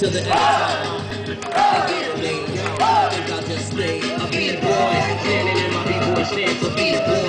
to the end of time. I get me, I think I'll just stay a B-boy. Standing in my B-boy stance, a B-boy.